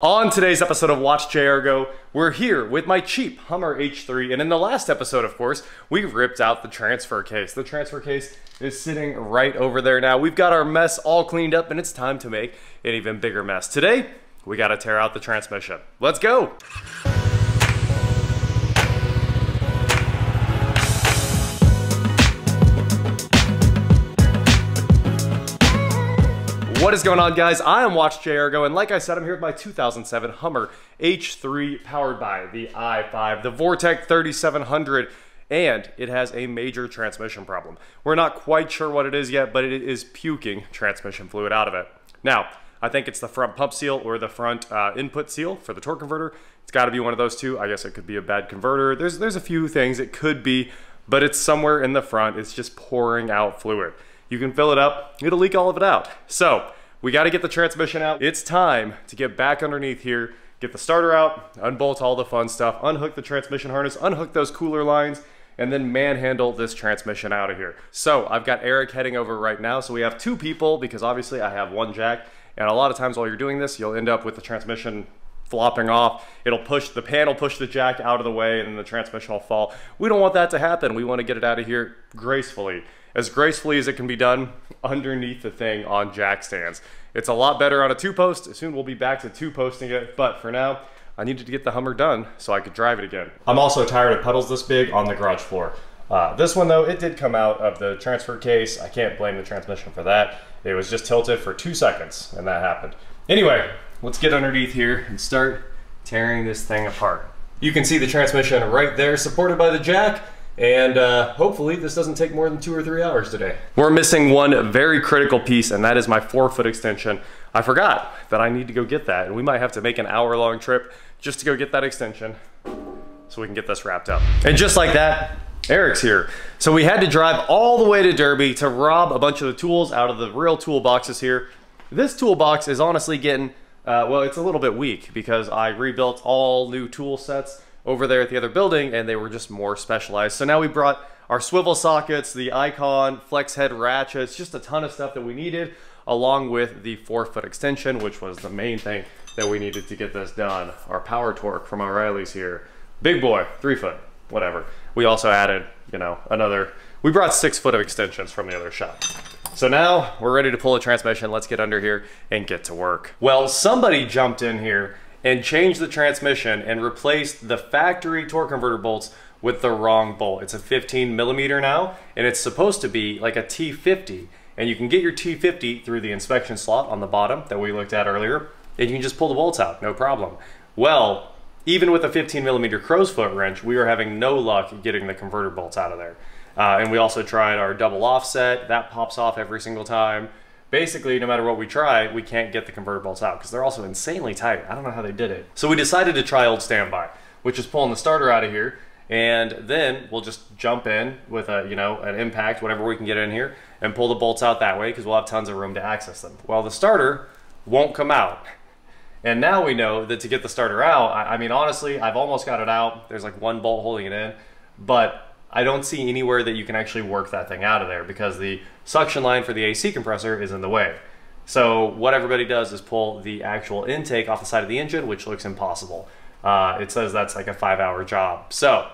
On today's episode of Watch JR Go, we're here with my cheap Hummer H3, and in the last episode, of course, we ripped out the transfer case. The transfer case is sitting right over there now. We've got our mess all cleaned up, and it's time to make an even bigger mess. Today, we gotta tear out the transmission. Let's go! What is going on guys? I am Watch Go, and like I said, I'm here with my 2007 Hummer H3 powered by the i5, the Vortec 3700, and it has a major transmission problem. We're not quite sure what it is yet, but it is puking transmission fluid out of it. Now, I think it's the front pump seal or the front uh, input seal for the torque converter. It's gotta be one of those two. I guess it could be a bad converter. There's, there's a few things it could be, but it's somewhere in the front. It's just pouring out fluid. You can fill it up, it'll leak all of it out. So we gotta get the transmission out. It's time to get back underneath here, get the starter out, unbolt all the fun stuff, unhook the transmission harness, unhook those cooler lines, and then manhandle this transmission out of here. So I've got Eric heading over right now. So we have two people because obviously I have one jack. And a lot of times while you're doing this, you'll end up with the transmission flopping off. It'll push, the panel push the jack out of the way and then the transmission will fall. We don't want that to happen. We want to get it out of here gracefully as gracefully as it can be done underneath the thing on jack stands. It's a lot better on a two post. Soon we'll be back to two posting it, but for now, I needed to get the Hummer done so I could drive it again. I'm also tired of puddles this big on the garage floor. Uh, this one though, it did come out of the transfer case. I can't blame the transmission for that. It was just tilted for two seconds and that happened. Anyway, let's get underneath here and start tearing this thing apart. You can see the transmission right there supported by the jack and uh, hopefully this doesn't take more than two or three hours today. We're missing one very critical piece and that is my four foot extension. I forgot that I need to go get that and we might have to make an hour long trip just to go get that extension so we can get this wrapped up. And just like that, Eric's here. So we had to drive all the way to Derby to rob a bunch of the tools out of the real toolboxes here. This toolbox is honestly getting, uh, well, it's a little bit weak because I rebuilt all new tool sets over there at the other building and they were just more specialized. So now we brought our swivel sockets, the icon, flex head ratchets, just a ton of stuff that we needed along with the four foot extension, which was the main thing that we needed to get this done. Our power torque from O'Reilly's here. Big boy, three foot, whatever. We also added, you know, another, we brought six foot of extensions from the other shop. So now we're ready to pull a transmission. Let's get under here and get to work. Well, somebody jumped in here and changed the transmission and replaced the factory torque converter bolts with the wrong bolt. It's a 15 millimeter now, and it's supposed to be like a T50. And you can get your T50 through the inspection slot on the bottom that we looked at earlier, and you can just pull the bolts out, no problem. Well, even with a 15 millimeter crow's foot wrench, we were having no luck getting the converter bolts out of there. Uh, and we also tried our double offset, that pops off every single time basically no matter what we try, we can't get the converter bolts out because they're also insanely tight. I don't know how they did it. So we decided to try old standby, which is pulling the starter out of here and then we'll just jump in with a, you know, an impact, whatever we can get in here and pull the bolts out that way because we'll have tons of room to access them. Well, the starter won't come out. And now we know that to get the starter out, I, I mean, honestly, I've almost got it out. There's like one bolt holding it in, but I don't see anywhere that you can actually work that thing out of there because the suction line for the AC compressor is in the way. So what everybody does is pull the actual intake off the side of the engine, which looks impossible. Uh, it says that's like a five hour job. So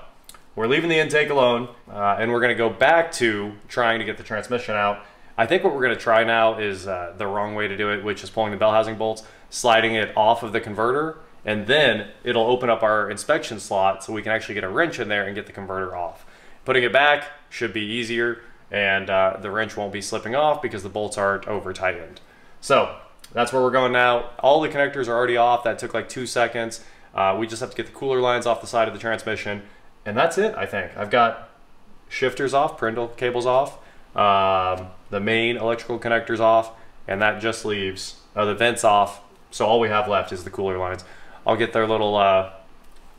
we're leaving the intake alone uh, and we're gonna go back to trying to get the transmission out. I think what we're gonna try now is uh, the wrong way to do it, which is pulling the bell housing bolts, sliding it off of the converter, and then it'll open up our inspection slot so we can actually get a wrench in there and get the converter off. Putting it back should be easier and uh, the wrench won't be slipping off because the bolts aren't over tightened. So that's where we're going now. All the connectors are already off. That took like two seconds. Uh, we just have to get the cooler lines off the side of the transmission. And that's it, I think. I've got shifters off, parental cables off, um, the main electrical connectors off, and that just leaves uh, the vents off. So all we have left is the cooler lines. I'll get their little uh,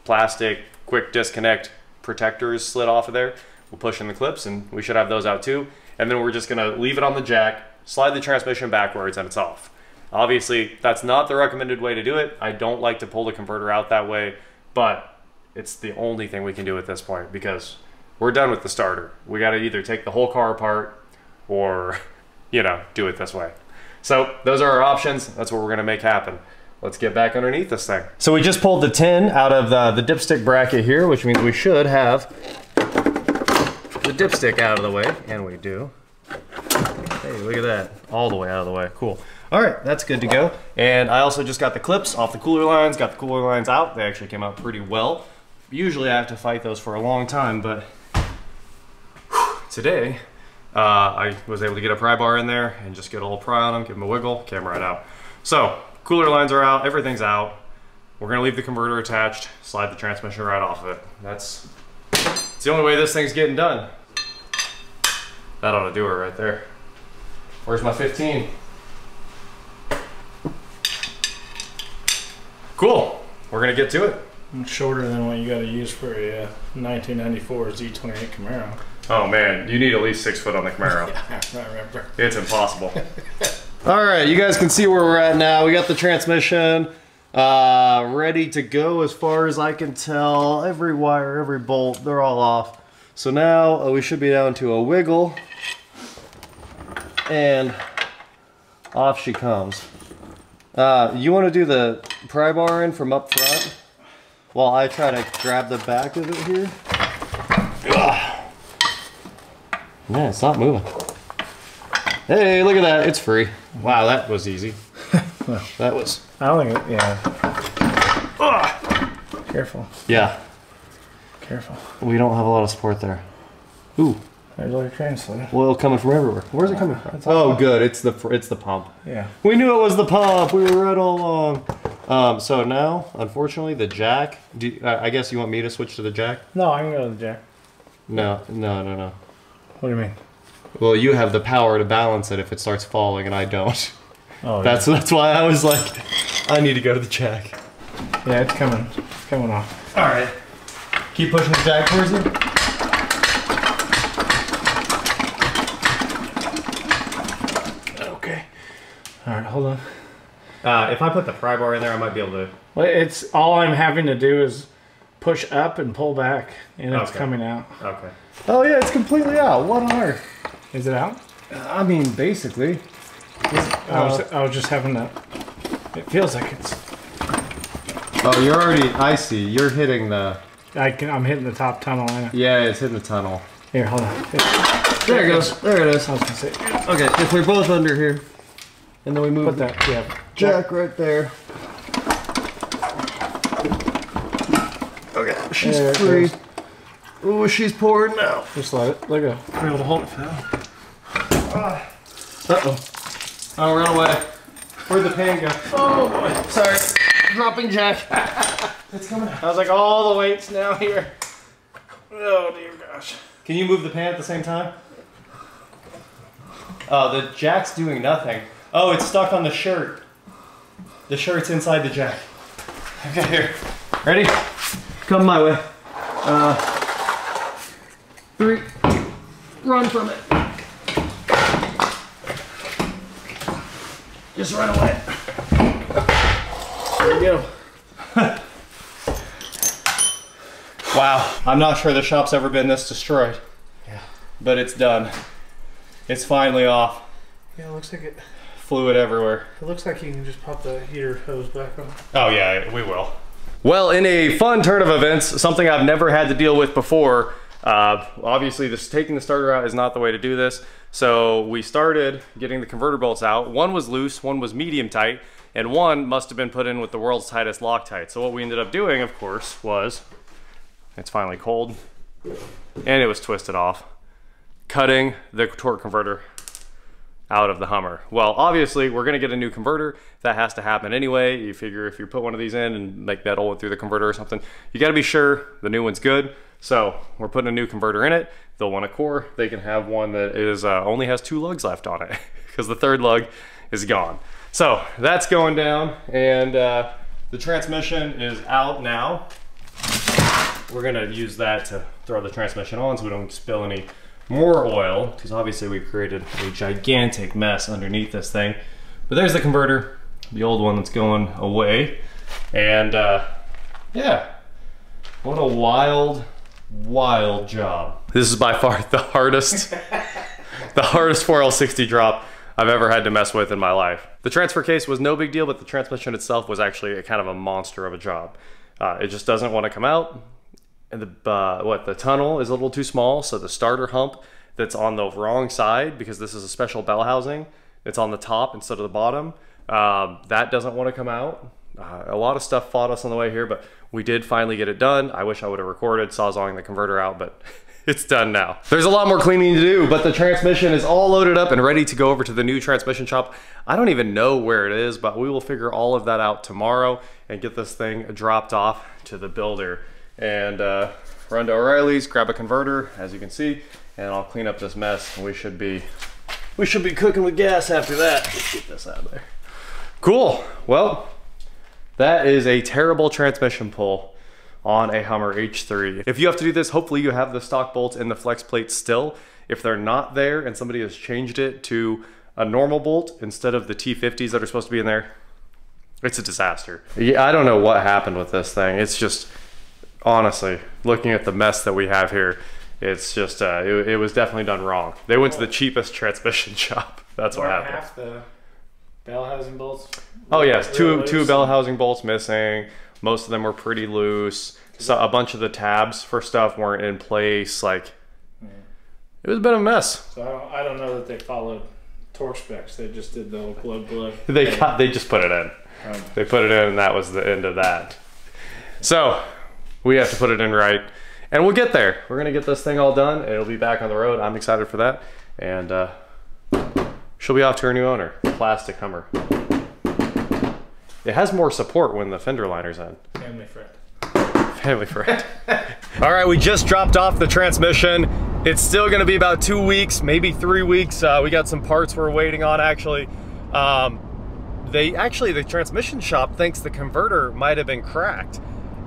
plastic quick disconnect protectors slid off of there. We'll push in the clips and we should have those out too. And then we're just gonna leave it on the jack, slide the transmission backwards and it's off. Obviously, that's not the recommended way to do it. I don't like to pull the converter out that way, but it's the only thing we can do at this point because we're done with the starter. We gotta either take the whole car apart or, you know, do it this way. So those are our options. That's what we're gonna make happen. Let's get back underneath this thing. So we just pulled the tin out of the, the dipstick bracket here, which means we should have the dipstick out of the way, and we do. Hey, look at that, all the way out of the way, cool. All right, that's good to go. And I also just got the clips off the cooler lines, got the cooler lines out. They actually came out pretty well. Usually I have to fight those for a long time, but today uh, I was able to get a pry bar in there and just get a little pry on them, give them a wiggle, came right out. So cooler lines are out, everything's out. We're gonna leave the converter attached, slide the transmission right off of it. That's, the only way this thing's getting done. That ought to do it right there. Where's my 15? Cool. We're gonna get to it. It's shorter than what you got to use for a uh, 1994 Z28 Camaro. Oh man, you need at least six foot on the Camaro. I remember. It's impossible. All right, you guys can see where we're at now. We got the transmission uh, ready to go as far as I can tell. Every wire, every bolt, they're all off. So now uh, we should be down to a wiggle and off she comes. Uh, you want to do the pry bar in from up front while I try to grab the back of it here? Ugh. Man, it's not moving. Hey, look at that. It's free. Wow, that was easy. that was. I don't think it, yeah. Careful, Yeah, careful. we don't have a lot of support there. Ooh, There's like a translator. oil coming from everywhere. Where's it coming from? Oh, good. It's the it's the pump. Yeah. We knew it was the pump. We were right all along. Um, so now, unfortunately, the jack. Do you- I I guess you want me to switch to the jack? No, I can go to the jack. No, no, no, no. What do you mean? Well, you have the power to balance it if it starts falling, and I don't. Oh, That's that's why I was like, I need to go to the jack. yeah. yeah, it's coming. It's coming off. All right. Keep pushing the jack towards you. Okay. All right, hold on. Uh, if I put the pry bar in there, I might be able to. Well, it's all I'm having to do is push up and pull back, and it's Okay. coming out. Okay. Oh yeah, it's completely out. What on earth? Is it out? Uh, I mean, basically. I was I was just having to. It feels like it's. Oh, you're already. I see. You're hitting the. I can. I'm hitting the top tunnel. I. Yeah, it's hitting the tunnel. Here, hold on. There it goes. There it is. I was gonna say, Okay, if we're both under here, and then we move put that. Yeah. jack right there. Okay, she's There free. goes. Oh, she's pouring now. Just let it. Let go. Be able to hold it Uh oh. Oh, run away. Where'd the pan go? Oh boy. Sorry. Dropping jack. it's coming out. I was like, all the weights now here. Oh dear gosh. Can you move the pan at the same time? Oh, the jack's doing nothing. Oh, it's stuck on the shirt. The shirt's inside the jack. Okay, here. Ready? Come my way. Uh, three. Run from it. Just run away. There you go. Wow. I'm not sure the shop's ever been this destroyed. Yeah. But it's done. It's finally off. Yeah, it looks like it. Fluid everywhere. It looks like you can just pop the heater hose back on. Oh yeah, we will. Well, in a fun turn of events, something I've never had to deal with before. Uh, obviously, this taking the starter out is not the way to do this. So we started getting the converter bolts out. One was loose, one was medium tight, and one must have been put in with the world's tightest Loctite. So what we ended up doing, of course, was it's finally cold, and it was twisted off, cutting the torque converter out of the Hummer. Well, obviously, we're gonna get a new converter. That has to happen anyway. You figure if you put one of these in and make that old through the converter or something, you gotta be sure the new one's good. So we're putting a new converter in it. They'll want a core. They can have one that is uh, only has two lugs left on it because the third lug is gone. So that's going down and uh, the transmission is out now. We're gonna use that to throw the transmission on so we don't spill any more oil because obviously we've created a gigantic mess underneath this thing. But there's the converter, the old one that's going away. And uh, yeah, what a wild, wild job. This is by far the hardest, the hardest 4L60 drop I've ever had to mess with in my life. The transfer case was no big deal, but the transmission itself was actually a kind of a monster of a job. Uh, it just doesn't want to come out. And the uh, what the tunnel is a little too small, so the starter hump that's on the wrong side because this is a special bell housing. It's on the top instead of the bottom. Um, that doesn't want to come out. Uh, a lot of stuff fought us on the way here, but we did finally get it done. I wish I would have recorded Sawzalling the converter out, but it's done now. There's a lot more cleaning to do, but the transmission is all loaded up and ready to go over to the new transmission shop. I don't even know where it is, but we will figure all of that out tomorrow and get this thing dropped off to the builder. And uh, run to O'Reilly's, grab a converter, as you can see, and I'll clean up this mess. We should be, we should be cooking with gas after that. Let's get this out of there. Cool. Well, that is a terrible transmission pull on a Hummer H3. If you have to do this, hopefully you have the stock bolts and the flex plate still. If they're not there and somebody has changed it to a normal bolt instead of the T50s that are supposed to be in there, it's a disaster. Yeah, I don't know what happened with this thing. It's just, honestly, looking at the mess that we have here, it's just, uh, it, it was definitely done wrong. They went to the cheapest transmission shop. That's what Or happened. Bell housing bolts. Oh yes, two Real two bell housing bolts missing. Most of them were pretty loose. So a bunch of the tabs for stuff weren't in place. Like it was a bit of a mess. So I don't, I don't know that they followed torque specs. They just did the whole glug glug. They got they just put it in. Um, They put it in, and that was the end of that. So we have to put it in right, and we'll get there. We're gonna get this thing all done, it'll be back on the road. I'm excited for that, and uh, she'll be off to her new owner, plastic Hummer. It has more support when the fender liner's in. family friend. Family friend. All right, we just dropped off the transmission. It's still gonna be about two weeks, maybe three weeks. Uh, we got some parts we're waiting on actually. Um, they actually, the transmission shop thinks the converter might have been cracked.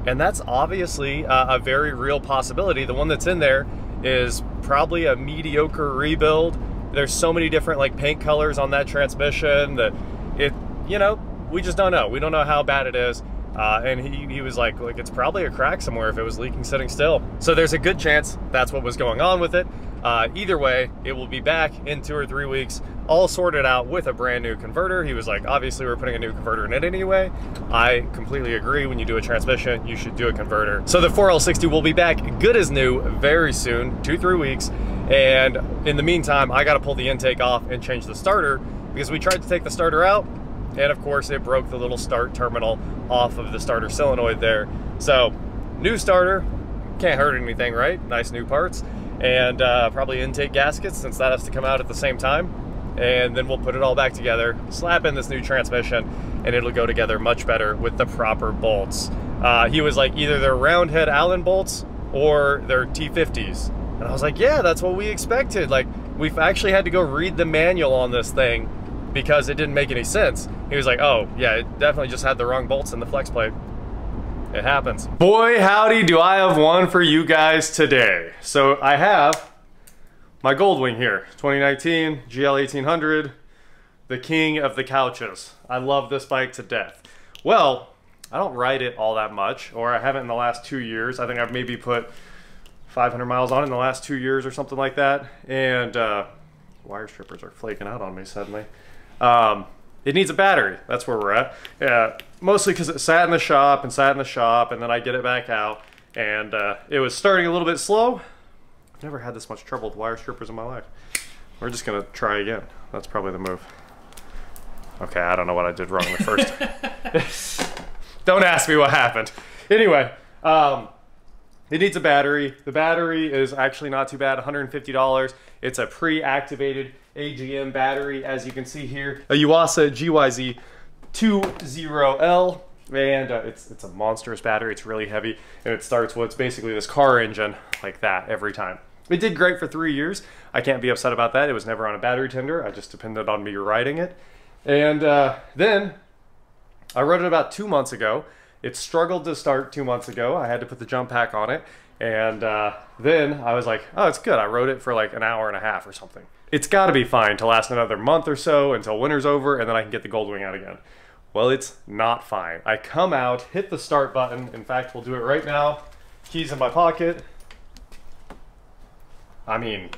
And that's obviously uh, a very real possibility. The one that's in there is probably a mediocre rebuild. There's so many different like paint colors on that transmission that it, you know, we just don't know. We don't know how bad it is. Uh, and he, he was like, like it's probably a crack somewhere if it was leaking sitting still. So there's a good chance that's what was going on with it. Uh, either way, it will be back in two or three weeks, all sorted out with a brand new converter. He was like, obviously we're putting a new converter in it anyway. I completely agree. When you do a transmission, you should do a converter. So the 4L60 will be back good as new very soon, two, three weeks. And in the meantime, I got to pull the intake off and change the starter because we tried to take the starter out and of course it broke the little start terminal off of the starter solenoid there. So new starter, can't hurt anything, right? Nice new parts. And uh, probably intake gaskets since that has to come out at the same time. And then we'll put it all back together, slap in this new transmission, and it'll go together much better with the proper bolts. Uh, he was like, either they're round head Allen bolts or they're T50s. And I was like, yeah, that's what we expected. Like, we've actually had to go read the manual on this thing because it didn't make any sense. He was like, oh, yeah, it definitely just had the wrong bolts in the flex plate. It happens. Boy, howdy, do I have one for you guys today. So I have my Goldwing here, 2019 GL 1800, the king of the couches. I love this bike to death. Well, I don't ride it all that much, or I haven't in the last two years. I think I've maybe put 500 miles on it in the last two years or something like that. And uh, wire strippers are flaking out on me suddenly. Um, it needs a battery. That's where we're at. Yeah, mostly because it sat in the shop and sat in the shop, and then I get it back out, and uh, it was starting a little bit slow. I've never had this much trouble with wire strippers in my life. We're just gonna try again. That's probably the move. Okay, I don't know what I did wrong the first. time. don't ask me what happened. Anyway, um, it needs a battery. The battery is actually not too bad, $150. It's a pre-activated AGM battery, as you can see here. A Yuasa GYZ 20L, and uh, it's, it's a monstrous battery. It's really heavy, and it starts what's basically this car engine like that every time. It did great for three years. I can't be upset about that. It was never on a battery tender. I just depended on me riding it. And uh, then I rode it about two months ago. It struggled to start two months ago. I had to put the jump pack on it. And uh, then I was like, oh, it's good. I rode it for like an hour and a half or something. It's got to be fine to last another month or so until winter's over, and then I can get the Goldwing out again. Well, it's not fine. I come out, hit the start button. In fact, we'll do it right now. Keys in my pocket. I mean,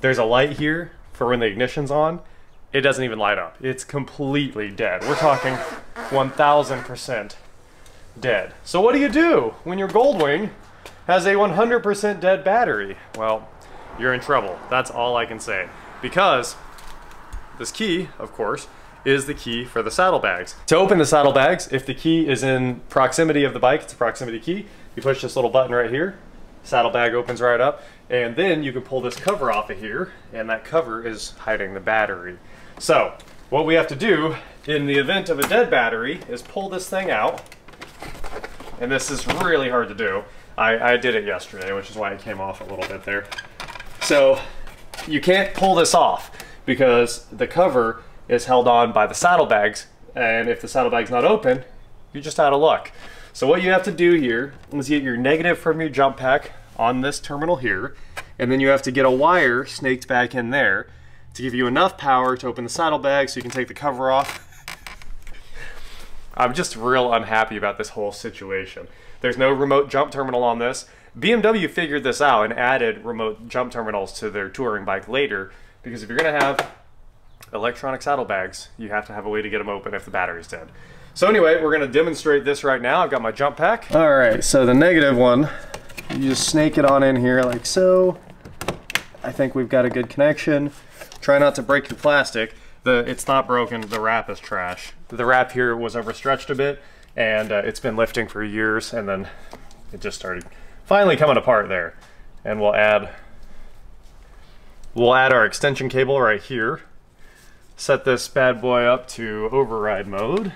there's a light here for when the ignition's on. it doesn't even light up. It's completely dead. We're talking 1000% dead. So what do you do when your Goldwing has a 100% dead battery? Well, you're in trouble. That's all I can say. Because this key, of course, is the key for the saddlebags. To open the saddlebags, if the key is in proximity of the bike, it's a proximity key, you push this little button right here, saddlebag opens right up, and then you can pull this cover off of here, and that cover is hiding the battery. So, what we have to do in the event of a dead battery is pull this thing out, and this is really hard to do. I, I did it yesterday, which is why it came off a little bit there. So, you can't pull this off because the cover is held on by the saddlebags, and if the saddlebag's not open, you're just out of luck. So what you have to do here is get your negative from your jump pack on this terminal here, and then you have to get a wire snaked back in there to give you enough power to open the saddlebag so you can take the cover off. I'm just real unhappy about this whole situation. There's no remote jump terminal on this. BMW figured this out and added remote jump terminals to their touring bike later because if you're gonna have electronic saddlebags, you have to have a way to get them open if the battery's dead. So anyway, we're gonna demonstrate this right now. I've got my jump pack. All right, so the negative one, you just snake it on in here like so. I think we've got a good connection. Try not to break your plastic. The It's not broken, the wrap is trash. The wrap here was overstretched a bit and uh, it's been lifting for years and then it just started finally coming apart there. And we'll add, we'll add our extension cable right here set this bad boy up to override mode.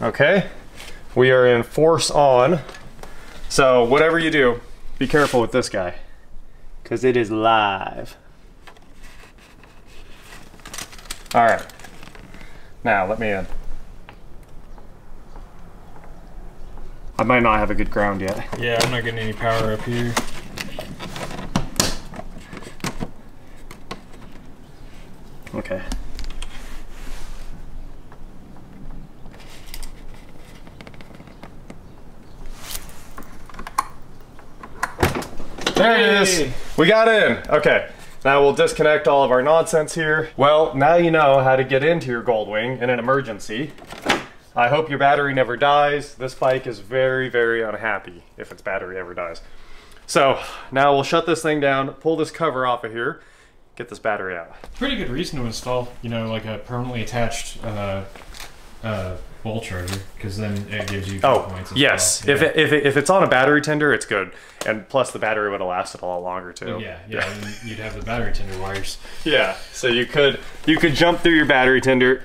Okay, we are in force on. So whatever you do, be careful with this guy because it is live. All right, now let me in. I might not have a good ground yet. Yeah, I'm not getting any power up here. Okay. There it is. We got in. Okay. Now we'll disconnect all of our nonsense here. Well, now you know how to get into your Goldwing in an emergency. I hope your battery never dies. This bike is very, very unhappy if its battery ever dies. So now we'll shut this thing down, pull this cover off of here, get this battery out. Pretty good reason to install, you know, like a permanently attached uh, uh, wall charger, because then it gives you Oh, points. yes. well. If, it, if, it, if it's on a battery tender, it's good. And plus the battery would have lasted a lot longer too. yeah, yeah, and you'd have the battery tender wires. Yeah. So you could you could jump through your battery tender.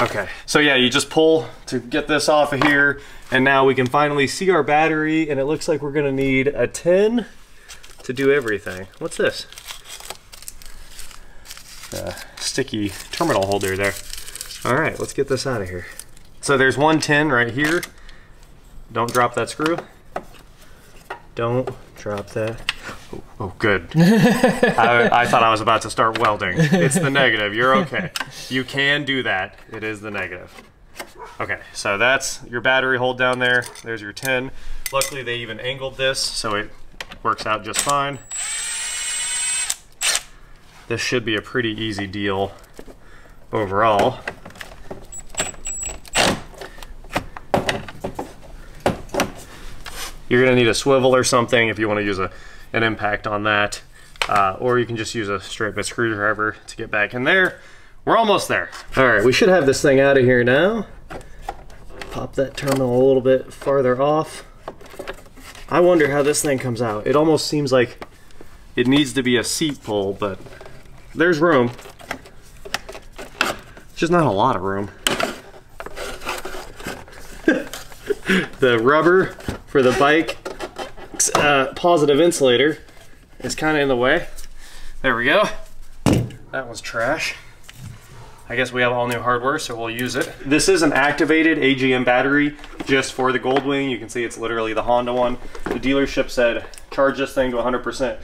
Okay. So yeah, you just pull to get this off of here, and now we can finally see our battery, and it looks like we're gonna need a 10 to do everything. What's this? Uh, sticky terminal holder there. All right, let's get this out of here. So there's one 10 right here. Don't drop that screw. Don't drop that. Oh, oh, good. I, I thought I was about to start welding. It's the negative. You're okay. You can do that. It is the negative. Okay, so that's your battery hold down there. There's your 10. Luckily, they even angled this, so it works out just fine. This should be a pretty easy deal overall. You're gonna need a swivel or something if you wanna use a, an impact on that. Uh, or you can just use a straight bit screwdriver to get back in there. We're almost there. All right, we should have this thing out of here now. Pop that terminal a little bit farther off. I wonder how this thing comes out. It almost seems like it needs to be a seat pull, but there's room. It's Just not a lot of room. the rubber for the bike uh, positive insulator is kind of in the way. There we go. That was trash. I guess we have all new hardware, so we'll use it. This is an activated AGM battery just for the Goldwing. You can see it's literally the Honda one. The dealership said charge this thing to 100%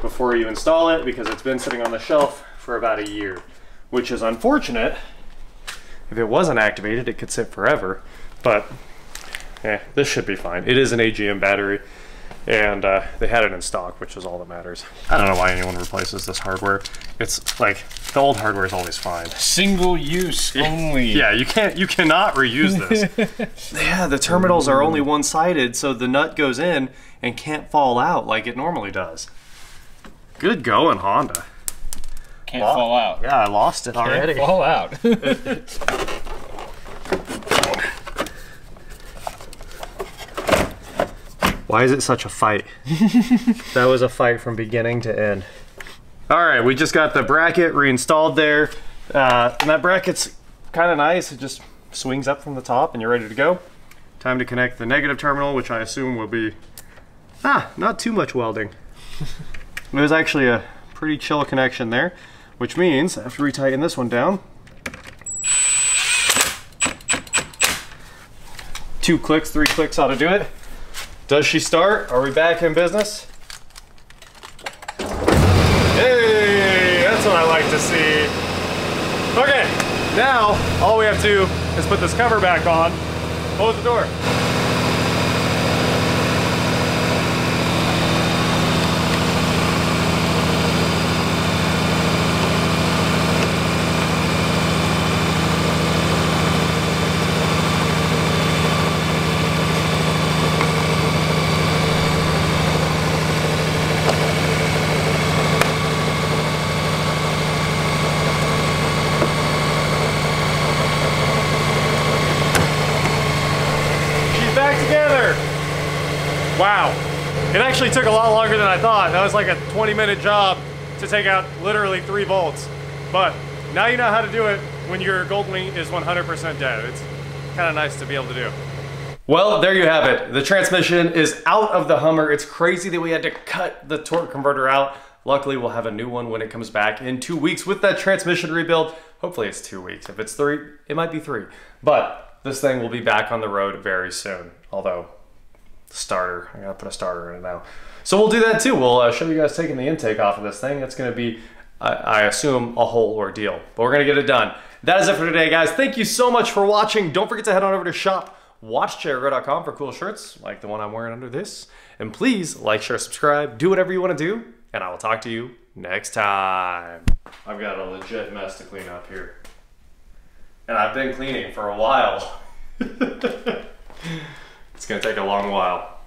before you install it because it's been sitting on the shelf for about a year, which is unfortunate. If it wasn't activated, it could sit forever, but eh, this should be fine. It is an AGM battery, and uh, they had it in stock, which is all that matters. I don't know why anyone replaces this hardware. It's like the old hardware is always fine. Single use only. Yeah, you can't, you cannot reuse this. yeah, the terminals are only one-sided, so the nut goes in and can't fall out like it normally does. Good going, Honda. Can't fall out. Yeah, I lost it already. Can't fall out. Why is it such a fight? that was a fight from beginning to end. All right, we just got the bracket reinstalled there. Uh, and that bracket's kind of nice. It just swings up from the top and you're ready to go. Time to connect the negative terminal, which I assume will be, ah, not too much welding. it was actually a pretty chill connection there, which means I have to retighten this one down. Two clicks, three clicks ought to do it. Does she start? Are we back in business? Hey, that's what I like to see. Okay, now all we have to do is put this cover back on, close the door. She's back together. Wow. It actually took a lot longer than I thought. That was like a 20 minute job to take out literally three bolts. But now you know how to do it when your Goldwing is 100% dead. It's kind of nice to be able to do. Well, there you have it. The transmission is out of the Hummer. It's crazy that we had to cut the torque converter out. Luckily, we'll have a new one when it comes back in two weeks with that transmission rebuild. Hopefully it's two weeks. If it's three, it might be three. But this thing will be back on the road very soon. Although, starter, I gotta put a starter in it now. So we'll do that too. We'll uh, show you guys taking the intake off of this thing. It's gonna be, I, I assume, a whole ordeal. But we're gonna get it done. That is it for today, guys. Thank you so much for watching. Don't forget to head on over to shop.watchjrgo.com for cool shirts like the one I'm wearing under this. And please like, share, subscribe, do whatever you want to do, and I will talk to you next time. I've got a legit mess to clean up here. And I've been cleaning for a while. it's gonna take a long while.